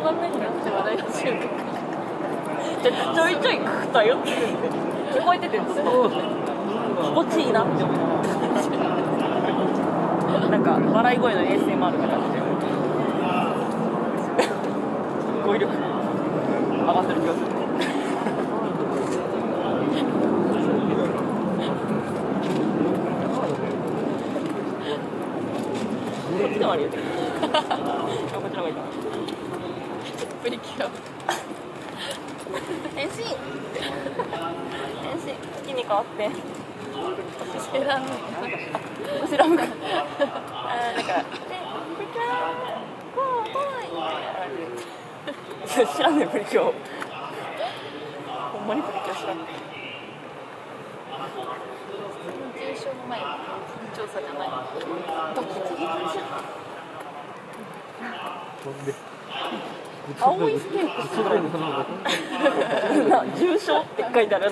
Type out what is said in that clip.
番目になって話題の瞬間じゃちょいちょい偏ってるんで。聞こえててずっと心地いいな。って思うなんか笑い声の ASMR が感じて語彙力上がってる。気がするこっちでもある。よこっちの方がいいかなプリキュア変身変身木に変わって知らん知らんかあだから「プリキュアゴー来い!」知らんねんプリキュアほんまにプリキュア知らんねん緊張の前に緊張さじゃないドキドキ青いステー 重症って書いてある